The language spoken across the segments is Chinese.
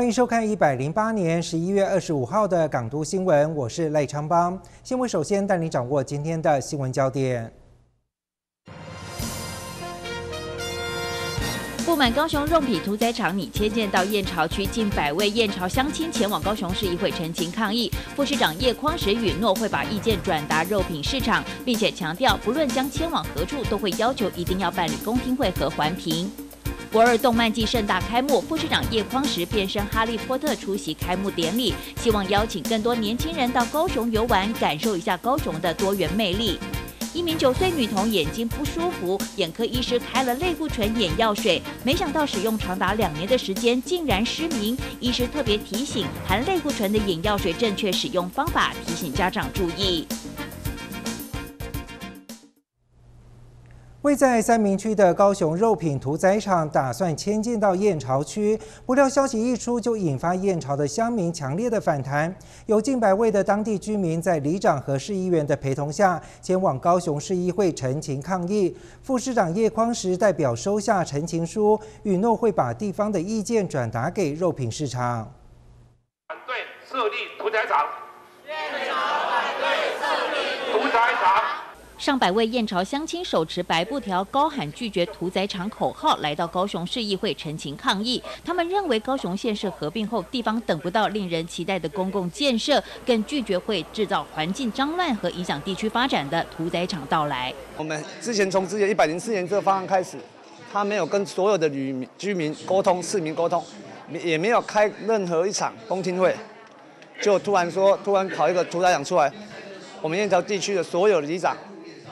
欢迎收看一百零八年十一月二十五号的港都新闻，我是赖昌邦。新闻首先带你掌握今天的新闻焦点。不满高雄肉品屠宰场拟迁建到燕巢区，近百位燕巢乡亲前往高雄市议会陈情抗议。副市长叶匡时允诺会把意见转达肉品市场，并且强调不论将迁往何处，都会要求一定要办理公听会和环评。博二动漫季盛大开幕，副市长叶匡时变身哈利波特出席开幕典礼，希望邀请更多年轻人到高雄游玩，感受一下高雄的多元魅力。一名九岁女童眼睛不舒服，眼科医师开了类固醇眼药水，没想到使用长达两年的时间，竟然失明。医师特别提醒含类固醇的眼药水正确使用方法，提醒家长注意。位在三明区的高雄肉品屠宰场打算迁建到燕巢区，不料消息一出就引发燕巢的乡民强烈的反弹，有近百位的当地居民在里长和市议员的陪同下前往高雄市议会陈情抗议。副市长叶匡时代表收下陈情书，允诺会把地方的意见转达给肉品市场。反对设立屠宰场。燕巢反对设立屠宰场。上百位燕巢乡亲手持白布条，高喊拒绝屠宰场口号，来到高雄市议会陈情抗议。他们认为高雄县市合并后，地方等不到令人期待的公共建设，更拒绝会制造环境脏乱和影响地区发展的屠宰场到来。我们之前从之前一百零四年这个方案开始，他没有跟所有的旅居民沟通、市民沟通，也没有开任何一场公听会，就突然说突然跑一个屠宰场出来，我们燕巢地区的所有里长。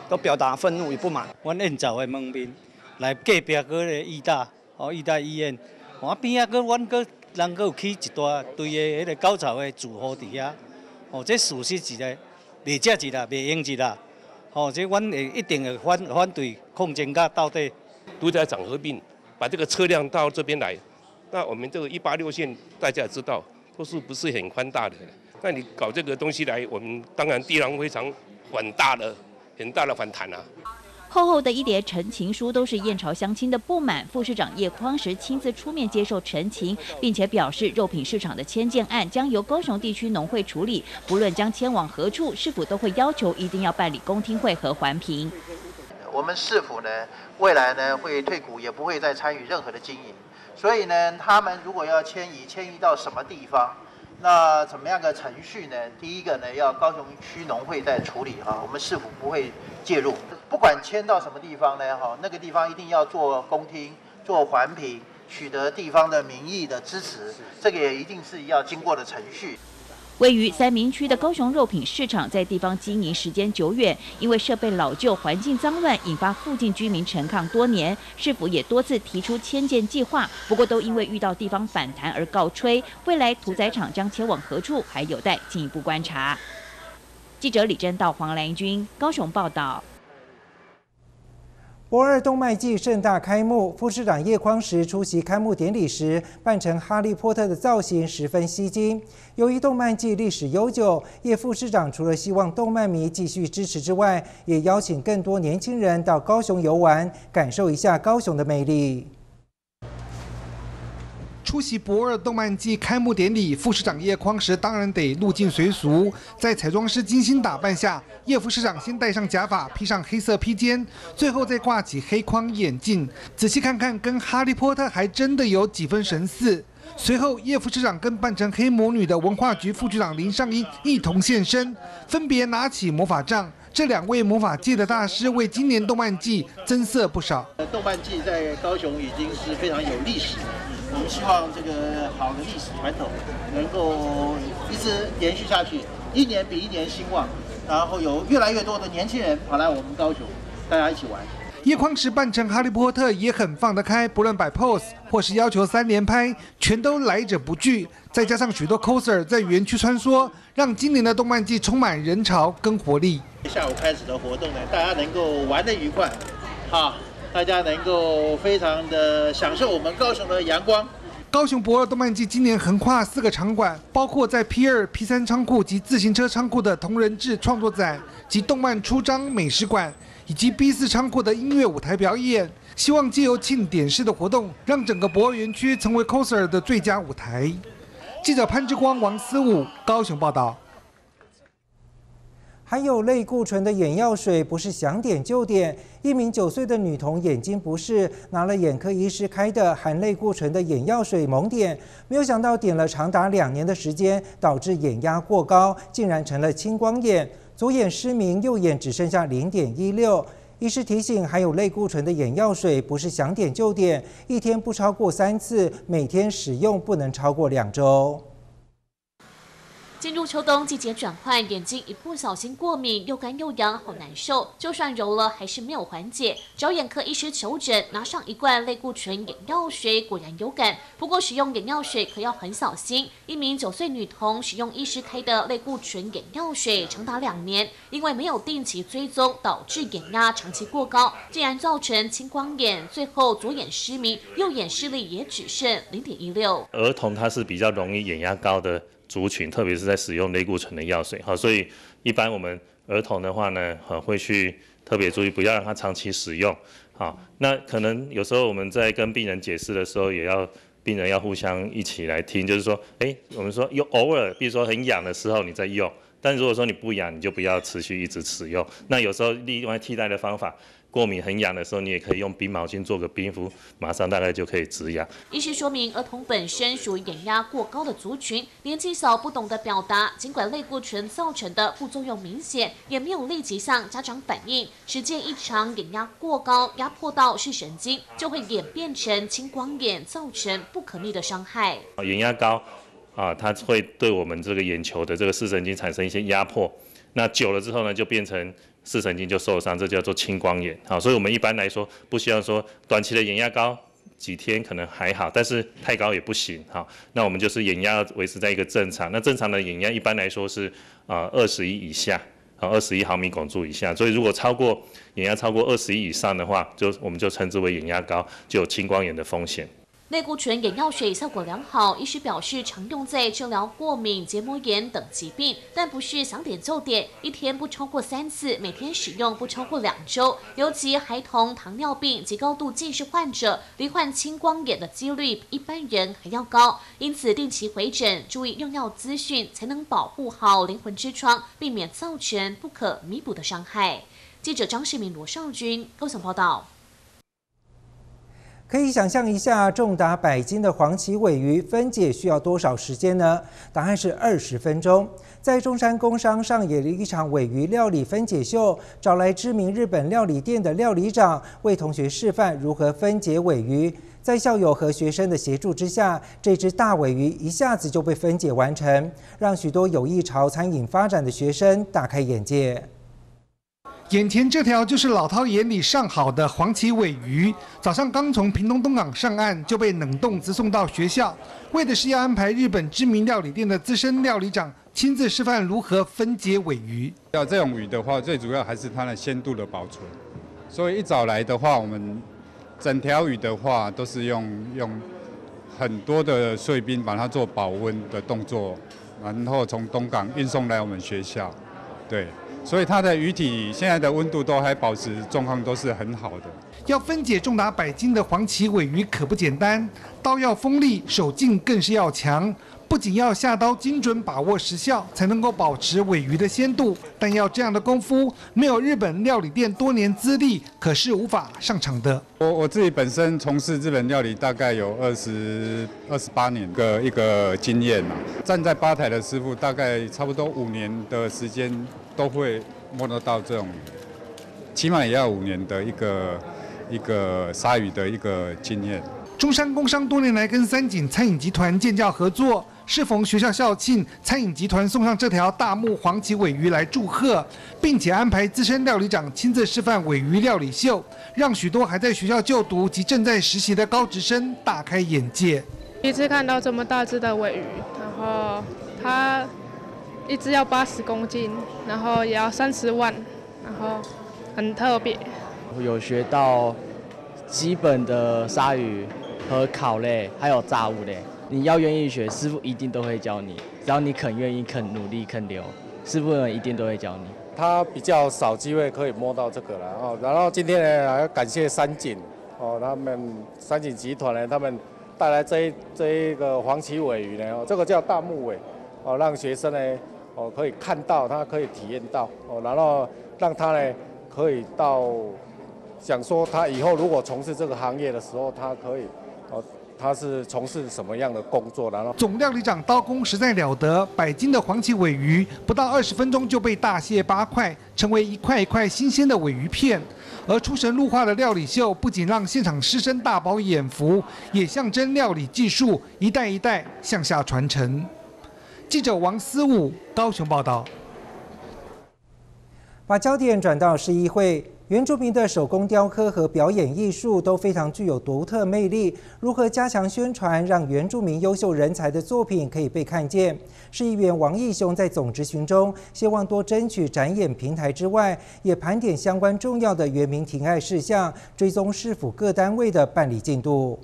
都表达愤怒与不满。阮燕巢的门面来隔壁个个医大哦，医大医院，我边啊个阮个人个有起一大堆的迄个高潮的住户伫遐，哦，这事实是个未正直啦，未应直啦，哦，这阮会一定会反反对控制甲到底。都在长合并，把这个车辆到这边来，那我们这个一八六线大家也知道，都是不是很宽大的，那你搞这个东西来，我们当然地方非常很大的。很大的反弹啊！厚厚的一叠陈情书都是燕巢乡亲的不满。副市长叶匡时亲自出面接受陈情，并且表示肉品市场的迁建案将由高雄地区农会处理，不论将迁往何处，市府都会要求一定要办理公听会和环评。我们市府呢，未来呢会退股，也不会再参与任何的经营。所以呢，他们如果要迁移，迁移到什么地方？那怎么样的程序呢？第一个呢，要高雄区农会在处理哈，我们市府不会介入。不管迁到什么地方呢，哈，那个地方一定要做公听、做环评，取得地方的民意的支持，这个也一定是要经过的程序。位于三明区的高雄肉品市场，在地方经营时间久远，因为设备老旧、环境脏乱，引发附近居民陈抗多年。市府也多次提出迁建计划，不过都因为遇到地方反弹而告吹。未来屠宰场将迁往何处，还有待进一步观察。记者李真道、黄兰君高雄报道。博二动漫季盛大开幕，副市长叶匡时出席开幕典礼时，扮成哈利波特的造型十分吸睛。由于动漫季历史悠久，叶副市长除了希望动漫迷继续支持之外，也邀请更多年轻人到高雄游玩，感受一下高雄的魅力。出席博二动漫季开幕典礼，副市长叶匡时当然得入境随俗，在彩妆师精心打扮下，叶副市长先戴上假发，披上黑色披肩，最后再挂起黑框眼镜，仔细看看，跟哈利波特还真的有几分神似。随后，叶副市长跟扮成黑魔女的文化局副局长林尚英一同现身，分别拿起魔法杖。这两位魔法界的大师为今年动漫季增色不少。动漫季在高雄已经是非常有历史。我们希望这个好的历史传统能够一直延续下去，一年比一年兴旺，然后有越来越多的年轻人跑来我们高雄，大家一起玩。叶匡时扮成哈利波特也很放得开，不论摆 pose 或是要求三连拍，全都来者不拒。再加上许多 coser 在园区穿梭，让今年的动漫季充满人潮跟活力。下午开始的活动呢，大家能够玩得愉快，好。大家能够非常的享受我们高雄的阳光。高雄博二动漫季今年横跨四个场馆，包括在 P 二、P 三仓库及自行车仓库的同人志创作展及动漫出张美食馆，以及 B 四仓库的音乐舞台表演，希望借由庆典式的活动，让整个博尔园区成为 coser 的最佳舞台。记者潘志光、王思武高雄报道。含有类固醇的眼药水不是想点就点。一名九岁的女童眼睛不适，拿了眼科医师开的含类固醇的眼药水猛点，没有想到点了长达两年的时间，导致眼压过高，竟然成了青光眼，左眼失明，右眼只剩下零点一六。医师提醒，含有类固醇的眼药水不是想点就点，一天不超过三次，每天使用不能超过两周。进入秋冬季节转换，眼睛一不小心过敏，又干又痒，好难受。就算揉了，还是没有缓解。找眼科医师求诊，拿上一罐类固醇眼药水，果然有感。不过使用眼药水可要很小心。一名九岁女童使用医师开的类固醇眼药水长达两年，因为没有定期追踪，导致眼压长期过高，竟然造成青光眼，最后左眼失明，右眼视力也只剩零点一六。儿童他是比较容易眼压高的。族群，特别是在使用类固醇的药水，好，所以一般我们儿童的话呢，哈，会去特别注意，不要让他长期使用，好，那可能有时候我们在跟病人解释的时候，也要病人要互相一起来听，就是说，哎，我们说有偶尔，比如说很痒的时候你在用，但如果说你不痒，你就不要持续一直使用，那有时候另外替代的方法。过敏很痒的时候，你也可以用冰毛巾做个冰敷，马上大概就可以止痒。医师说明，儿童本身属于眼压过高的族群，年纪小不懂得表达，尽管类固醇造成的副作用明显，也没有立即向家长反映。时间一长，眼压过高，压迫到视神经，就会演变成青光眼，造成不可逆的伤害。眼压高啊，它会对我们这个眼球的这个视神经产生一些压迫，那久了之后呢，就变成。视神经就受伤，这叫做青光眼。好，所以我们一般来说不需要说短期的眼压高几天可能还好，但是太高也不行。好，那我们就是眼压维持在一个正常。那正常的眼压一般来说是啊二十一以下，啊二十一毫米汞柱以下。所以如果超过眼压超过二十一以上的话，就我们就称之为眼压高，就有青光眼的风险。类固醇眼药水效果良好，医师表示常用在治疗过敏、结膜炎等疾病，但不是想点就点，一天不超过三次，每天使用不超过两周。尤其孩童、糖尿病及高度近视患者，罹患青光眼的几率比一般人还要高，因此定期回诊，注意用药资讯，才能保护好灵魂之窗，避免造成不可弥补的伤害。记者张世明、罗少军高雄报道。可以想象一下，重达百斤的黄鳍尾鱼分解需要多少时间呢？答案是二十分钟。在中山工商上演了一场尾鱼料理分解秀，找来知名日本料理店的料理长为同学示范如何分解尾鱼。在校友和学生的协助之下，这只大尾鱼一下子就被分解完成，让许多有意朝餐饮发展的学生大开眼界。眼前这条就是老饕眼里上好的黄鳍尾鱼，早上刚从屏东东港上岸，就被冷冻直送到学校，为的是要安排日本知名料理店的资深料理长亲自示范如何分解尾鱼。要这种鱼的话，最主要还是它的鲜度的保存。所以一早来的话，我们整条鱼的话都是用用很多的碎冰把它做保温的动作，然后从东港运送来我们学校，对。所以它的鱼体现在的温度都还保持状况都是很好的。要分解重达百斤的黄鳍尾鱼可不简单，刀要锋利，手劲更是要强。不仅要下刀精准把握时效，才能够保持尾鱼的鲜度，但要这样的功夫，没有日本料理店多年资历，可是无法上场的。我我自己本身从事日本料理大概有二十二十八年的一个经验嘛，站在吧台的师傅大概差不多五年的时间都会摸得到这种，起码也要五年的一个一个鲨鱼的一个经验。中山工商多年来跟三井餐饮集团建教合作。适逢学校校庆，餐饮集团送上这条大木黄鳍尾鱼来祝贺，并且安排资深料理长亲自示范尾鱼料理秀，让许多还在学校就读及正在实习的高职生大开眼界。第一次看到这么大只的尾鱼，然后它一只要八十公斤，然后也要三十万，然后很特别。有学到基本的鲨鱼和烤类，还有炸物类。你要愿意学，师傅一定都会教你。只要你肯愿意、肯努力、肯留，师傅们一定都会教你。他比较少机会可以摸到这个了哦。然后今天呢，还要感谢三井哦，他们三井集团呢，他们带来这一这一个黄鳍尾鱼呢，哦，这个叫大木尾哦，让学生呢哦可以看到，他可以体验到哦，然后让他呢可以到想说他以后如果从事这个行业的时候，他可以哦。他是从事什么样的工作？然后总料理长刀工实在了得，百斤的黄鳍尾鱼不到二十分钟就被大卸八块，成为一块一块新鲜的尾鱼片。而出神入化的料理秀，不仅让现场师生大饱眼福，也象征料理技术一代一代向下传承。记者王思武高雄报道。把焦点转到市议会。原住民的手工雕刻和表演艺术都非常具有独特魅力。如何加强宣传，让原住民优秀人才的作品可以被看见？市议员王义雄在总执行中，希望多争取展演平台之外，也盘点相关重要的原民庭爱事项，追踪市府各单位的办理进度。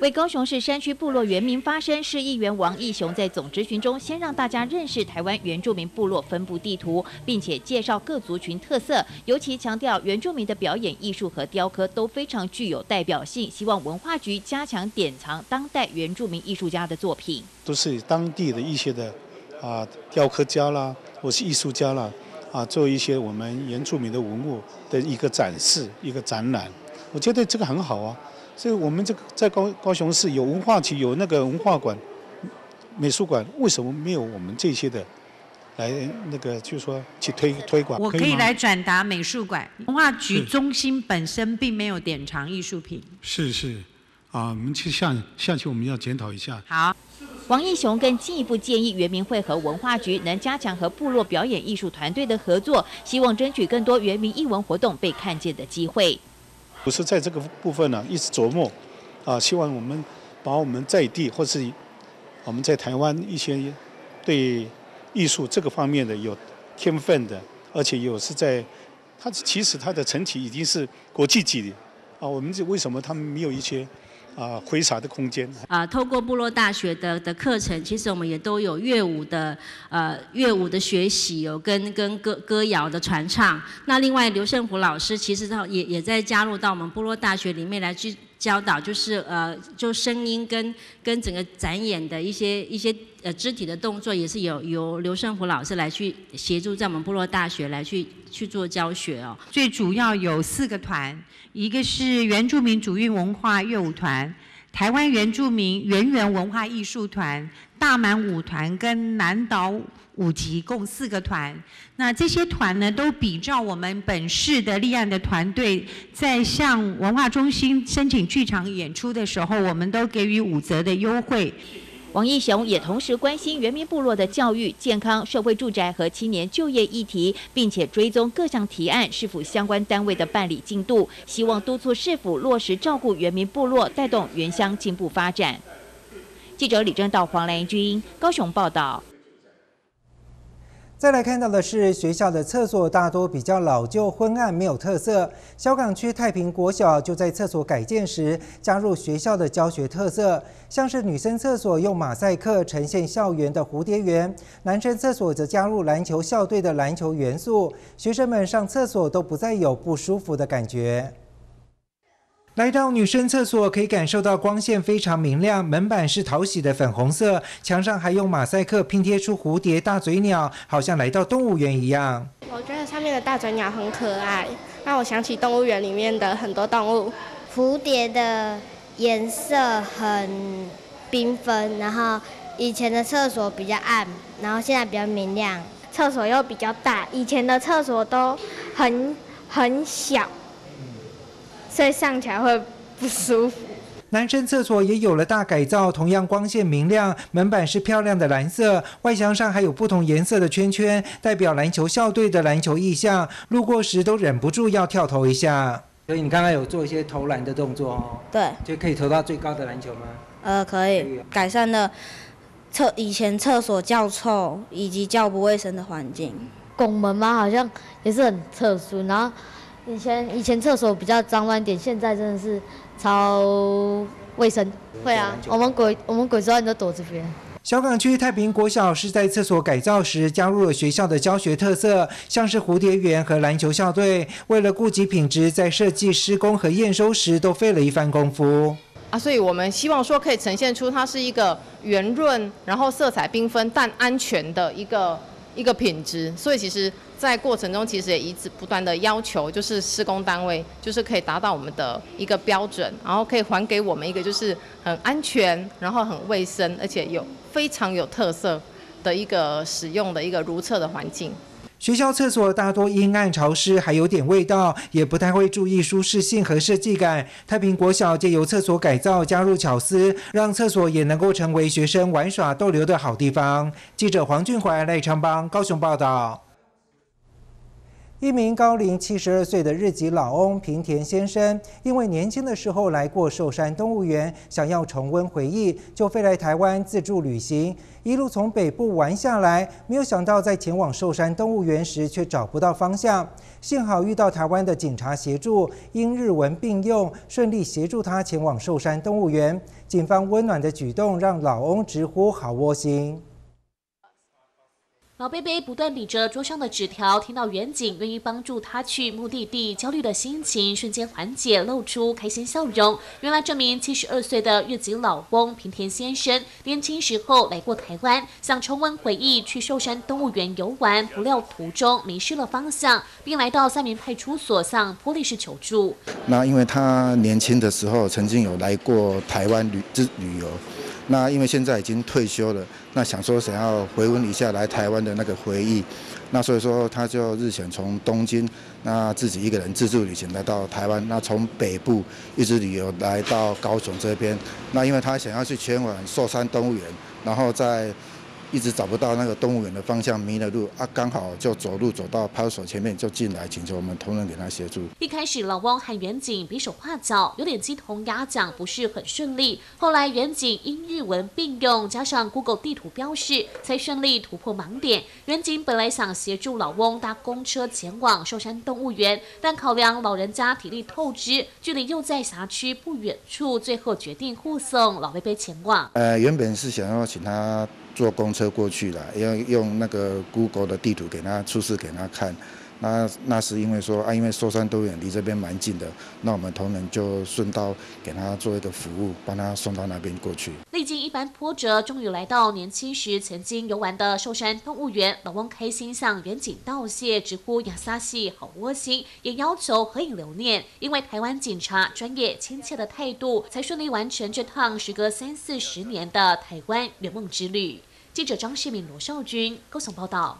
为高雄市山区部落原民发声，市议员王义雄在总执询中，先让大家认识台湾原住民部落分布地图，并且介绍各族群特色，尤其强调原住民的表演艺术和雕刻都非常具有代表性，希望文化局加强典藏当代原住民艺术家的作品，都是当地的一些的啊雕刻家啦，或是艺术家啦，啊做一些我们原住民的文物的一个展示、一个展览，我觉得这个很好啊。所以我们这个在高高雄市有文化局有那个文化馆、美术馆，为什么没有我们这些的来那个，就是说去推推广？我可以来转达美术馆文化局中心本身并没有典藏艺术品。是是，啊，我们去下下去我们要检讨一下。好，王义雄更进一步建议原民会和文化局能加强和部落表演艺术团队的合作，希望争取更多原民艺文活动被看见的机会。不是在这个部分呢，一直琢磨，啊，希望我们把我们在地或是我们在台湾一些对艺术这个方面的有天分的，而且有是在，它其实它的成绩已经是国际级的，啊，我们这为什么他们没有一些？啊，挥洒的空间。啊，透过部落大学的的课程，其实我们也都有乐舞的呃乐舞的学习，有跟跟歌歌谣的传唱。那另外刘胜虎老师其实他也也在加入到我们部落大学里面来去教导，就是呃就声音跟跟整个展演的一些一些呃肢体的动作，也是有由刘胜福老师来去协助在我们部落大学来去去做教学哦。最主要有四个团。一个是原住民主运文化乐舞团、台湾原住民原原文化艺术团、大满舞团跟南岛舞集，共四个团。那这些团呢，都比照我们本市的立案的团队，在向文化中心申请剧场演出的时候，我们都给予五折的优惠。王义雄也同时关心原民部落的教育、健康、社会住宅和青年就业议题，并且追踪各项提案是否相关单位的办理进度，希望督促市府落实照顾原民部落，带动原乡进步发展。记者李正道、黄兰君高雄报道。再来看到的是，学校的厕所大多比较老旧、昏暗，没有特色。小港区太平国小就在厕所改建时加入学校的教学特色，像是女生厕所用马赛克呈现校园的蝴蝶园，男生厕所则加入篮球校队的篮球元素，学生们上厕所都不再有不舒服的感觉。来到女生厕所，可以感受到光线非常明亮，门板是讨喜的粉红色，墙上还用马赛克拼贴出蝴蝶、大嘴鸟，好像来到动物园一样。我觉得上面的大嘴鸟很可爱，让我想起动物园里面的很多动物。蝴蝶的颜色很缤纷，然后以前的厕所比较暗，然后现在比较明亮，厕所又比较大，以前的厕所都很很小。所以上起来会不舒服。男生厕所也有了大改造，同样光线明亮，门板是漂亮的蓝色，外墙上还有不同颜色的圈圈，代表篮球校队的篮球意象。路过时都忍不住要跳投一下。所以你刚刚有做一些投篮的动作哦？对。就可以投到最高的篮球吗？呃，可以。改善了厕以前厕所较臭以及较不卫生的环境。拱门吗？好像也是很特殊，然后。以前以前厕所比较脏乱点，现在真的是超卫生。会啊，我们鬼我们鬼知道你都躲这边。小港区太平国小是在厕所改造时加入了学校的教学特色，像是蝴蝶园和篮球校队，为了顾及品质，在设计、施工和验收时都费了一番功夫。啊，所以我们希望说可以呈现出它是一个圆润，然后色彩缤纷但安全的一个一个品质。所以其实，在过程中其实也一直不断的要求，就是施工单位就是可以达到我们的一个标准，然后可以还给我们一个就是很安全，然后很卫生，而且有。非常有特色的一个使用的一个如厕的环境。学校厕所大多阴暗潮湿，还有点味道，也不太会注意舒适性和设计感。太平国小借由厕所改造加入巧思，让厕所也能够成为学生玩耍逗留的好地方。记者黄俊怀、赖昌邦高雄报道。一名高龄七十二岁的日籍老翁平田先生，因为年轻的时候来过寿山动物园，想要重温回忆，就飞来台湾自助旅行，一路从北部玩下来。没有想到在前往寿山动物园时，却找不到方向。幸好遇到台湾的警察协助，英日文并用，顺利协助他前往寿山动物园。警方温暖的举动，让老翁直呼好窝心。老贝贝不断比着桌上的纸条，听到远景愿意帮助他去目的地，焦虑的心情瞬间缓解，露出开心笑容。原来这名七十二岁的日籍老翁平田先生，年轻时候来过台湾，想重温回忆，去寿山动物园游玩，不料途中迷失了方向，并来到三明派出所向玻璃市求助。那因为他年轻的时候曾经有来过台湾旅之旅游。那因为现在已经退休了，那想说想要回温一下来台湾的那个回忆，那所以说他就日前从东京，那自己一个人自助旅行来到台湾，那从北部一直旅游来到高雄这边，那因为他想要去前往寿山动物园，然后在。一直找不到那个动物园的方向，迷了路啊！刚好就走路走到派出所前面，就进来请求我们同仁给他协助。一开始老汪和远景比手画脚，有点鸡同鸭讲，不是很顺利。后来远景英日文并用，加上 Google 地图标示，才顺利突破盲点。远景本来想协助老翁搭公车前往寿山动物园，但考量老人家体力透支，距离又在辖区不远处，最后决定护送老贝贝前往。呃，原本是想要请他。坐公车过去了，要用那个 Google 的地图给他出示给他看。那那是因为说啊，因为寿山动物园离这边蛮近的，那我们同仁就顺道给他做一个服务，帮他送到那边过去。历经一番波折，终于来到年轻时曾经游玩的寿山动物园。老翁开心向远景道谢，直呼亚萨西好窝心，也要求合影留念。因为台湾警察专业亲切的态度，才顺利完成这趟时隔三四十年的台湾圆梦之旅。记者张世敏、罗少军高雄报道。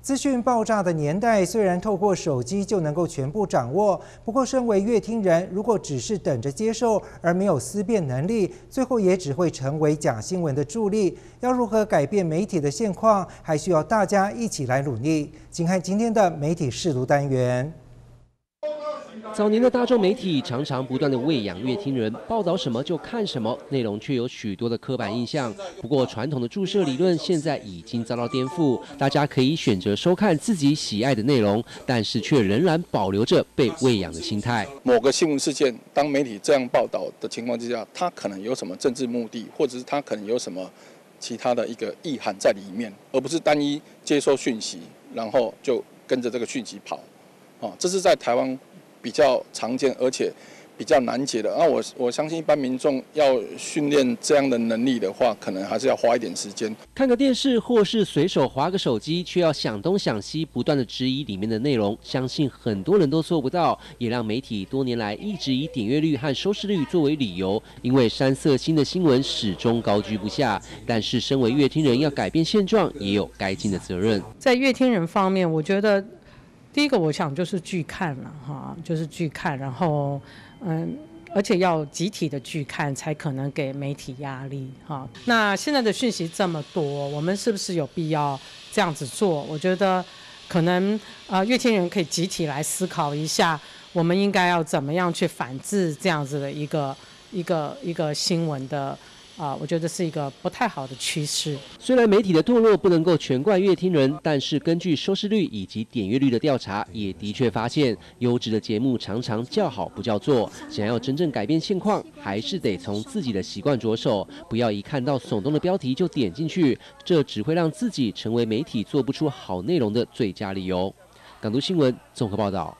资讯爆炸的年代，虽然透过手机就能够全部掌握，不过身为乐听人，如果只是等着接受而没有思辨能力，最后也只会成为假新闻的助力。要如何改变媒体的现况，还需要大家一起来努力。请看今天的媒体试读单元。早年的大众媒体常常不断的喂养乐听人，报道什么就看什么，内容却有许多的刻板印象。不过传统的注射理论现在已经遭到颠覆，大家可以选择收看自己喜爱的内容，但是却仍然保留着被喂养的心态。某个新闻事件，当媒体这样报道的情况之下，它可能有什么政治目的，或者是它可能有什么其他的一个意涵在里面，而不是单一接收讯息，然后就跟着这个讯息跑。啊，这是在台湾。比较常见，而且比较难解的。那我我相信一般民众要训练这样的能力的话，可能还是要花一点时间。看个电视或是随手划个手机，却要想东想西，不断的质疑里面的内容，相信很多人都做不到，也让媒体多年来一直以点阅率和收视率作为理由。因为山色新的新闻始终高居不下。但是身为乐听人，要改变现状，也有该尽的责任。在乐听人方面，我觉得。第一个，我想就是拒看了哈，就是拒看，然后嗯，而且要集体的拒看，才可能给媒体压力哈。那现在的讯息这么多，我们是不是有必要这样子做？我觉得可能啊，乐天人可以集体来思考一下，我们应该要怎么样去反制这样子的一个一个一个新闻的啊，我觉得是一个不太好的趋势。虽然媒体的堕落不能够全怪乐听人，但是根据收视率以及点阅率的调查，也的确发现优质的节目常常叫好不叫座。想要真正改变现况，还是得从自己的习惯着手，不要一看到耸动的标题就点进去，这只会让自己成为媒体做不出好内容的最佳理由。港都新闻综合报道。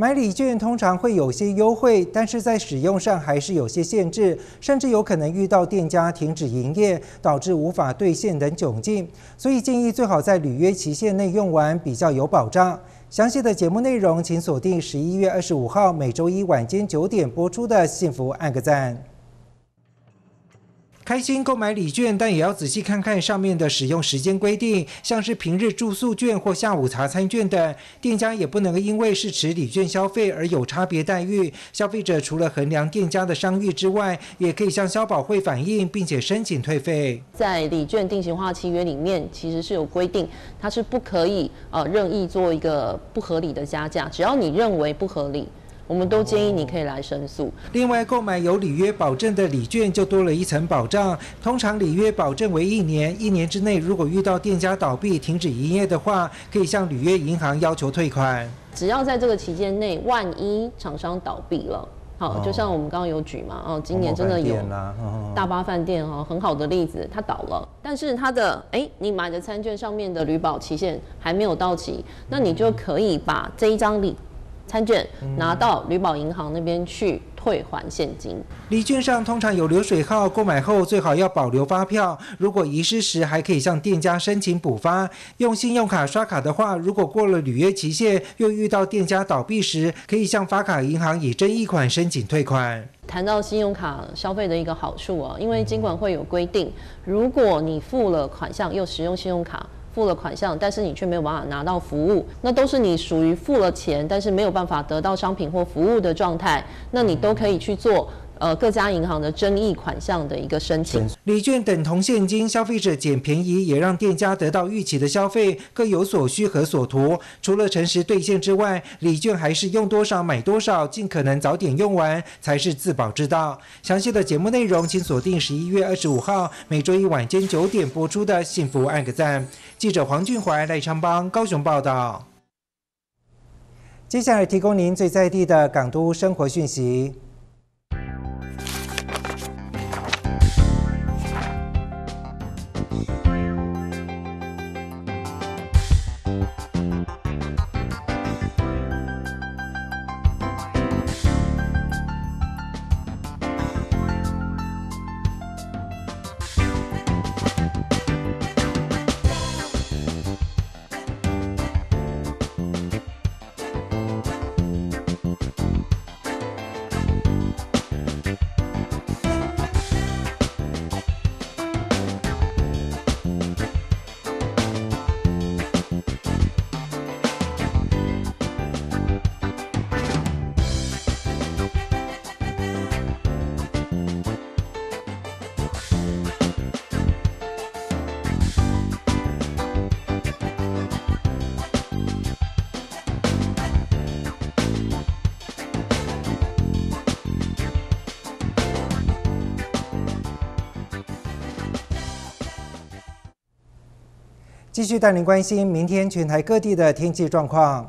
买礼券通常会有些优惠，但是在使用上还是有些限制，甚至有可能遇到店家停止营业，导致无法兑现等窘境。所以建议最好在履约期限内用完，比较有保障。详细的节目内容，请锁定十一月二十五号每周一晚间九点播出的《幸福按个赞》。开心购买礼券，但也要仔细看看上面的使用时间规定，像是平日住宿券或下午茶餐券等，店家也不能因为是持礼券消费而有差别待遇。消费者除了衡量店家的商誉之外，也可以向消保会反映，并且申请退费。在礼券定型化契约里面，其实是有规定，它是不可以呃任意做一个不合理的加价，只要你认为不合理。我们都建议你可以来申诉。另外，购买有履约保证的礼券就多了一层保障。通常履约保证为一年，一年之内如果遇到店家倒闭、停止营业的话，可以向履约银行要求退款。只要在这个期间内，万一厂商倒闭了，好，就像我们刚刚有举嘛，哦，今年真的有大巴饭店哦，很好的例子，它倒了，但是它的哎，你买的餐券上面的旅保期限还没有到期，那你就可以把这一张礼。餐券拿到旅保银行那边去退还现金。礼券上通常有流水号，购买后最好要保留发票。如果遗失时，还可以向店家申请补发。用信用卡刷卡的话，如果过了履约期限，又遇到店家倒闭时，可以向发卡银行以争议款申请退款。谈到信用卡消费的一个好处啊，因为尽管会有规定，如果你付了款项又使用信用卡。付了款项，但是你却没有办法拿到服务，那都是你属于付了钱，但是没有办法得到商品或服务的状态，那你都可以去做。呃，各家银行的争议款项的一个申请，礼券等同现金，消费者捡便宜，也让店家得到预期的消费，各有所需和所图。除了诚实兑现之外，礼券还是用多少买多少，尽可能早点用完才是自保之道。详细的节目内容，请锁定十一月二十五号每周一晚间九点播出的《幸福按个赞》。记者黄俊怀、赖昌邦高雄报道。接下来提供您最在地的港都生活讯息。继续带您关心明天全台各地的天气状况。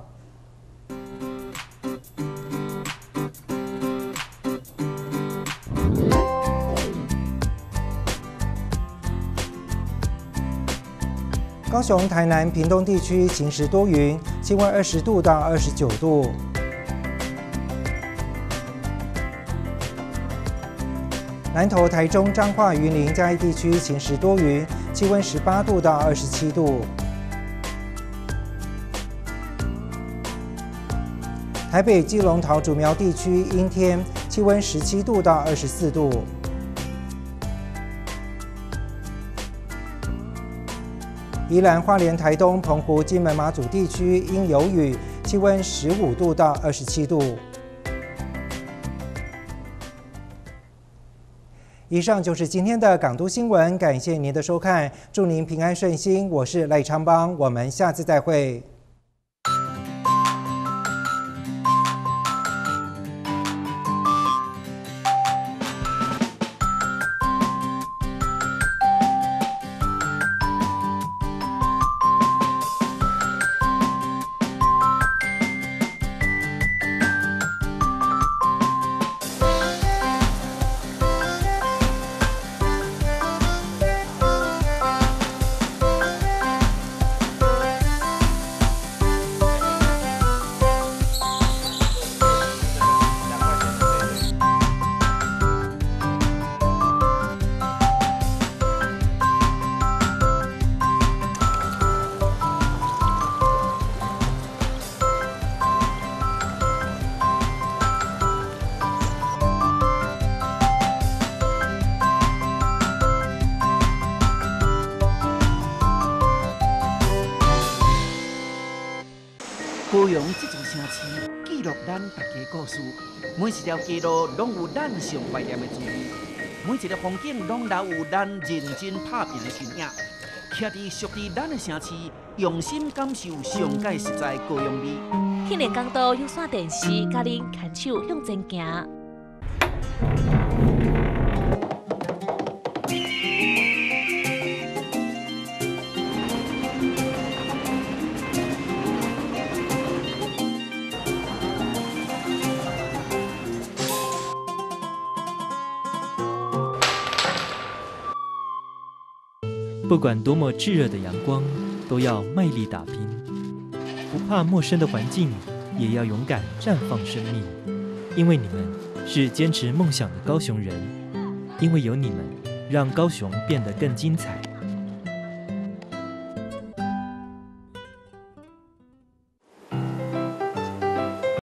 高雄、台南、屏东地区晴时多云，气温二十度到二十九度。南投、台中、彰化、云林、嘉义地区晴时多云。气温十八度到二十七度，台北、基隆、桃竹苗地区阴天，气温十七度到二十四度。宜兰花莲、台东、澎湖、金门、马祖地区阴有雨，气温十五度到二十七度。以上就是今天的港都新闻，感谢您的收看，祝您平安顺心。我是赖昌邦，我们下次再会。每一条街道拢有咱上怀念的滋味，每一个风景拢留有咱认真拍拼的身影。徛伫属于咱的城市，用心感受上界实在高阳味。庆年江都有线电视，甲您牵手向前行。不管多么炙热的阳光，都要卖力打拼；不怕陌生的环境，也要勇敢绽放生命。因为你们是坚持梦想的高雄人，因为有你们，让高雄变得更精彩。